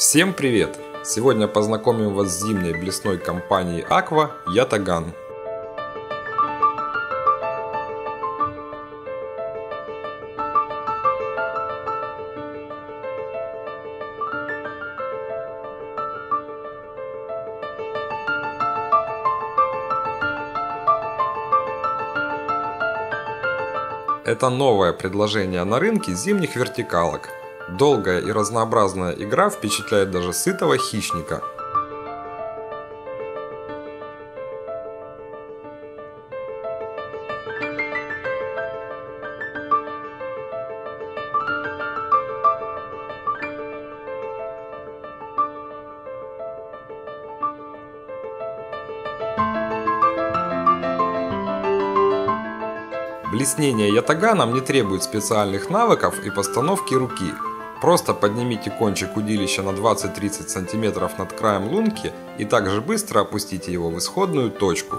Всем привет! Сегодня познакомим вас с зимней блесной компанией Aqua Ятаган. Это новое предложение на рынке зимних вертикалок. Долгая и разнообразная игра впечатляет даже сытого хищника. Блеснение ятаганом не требует специальных навыков и постановки руки. Просто поднимите кончик удилища на 20-30 см над краем лунки и также быстро опустите его в исходную точку.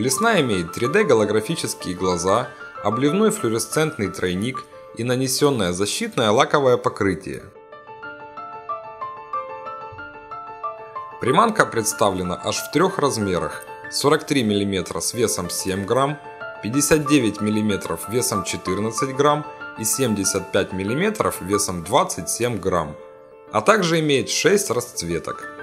Блесна имеет 3D голографические глаза, обливной флуоресцентный тройник и нанесенное защитное лаковое покрытие. Приманка представлена аж в трех размерах 43 мм с весом 7 грамм, 59 мм весом 14 грамм и 75 мм весом 27 грамм, а также имеет 6 расцветок.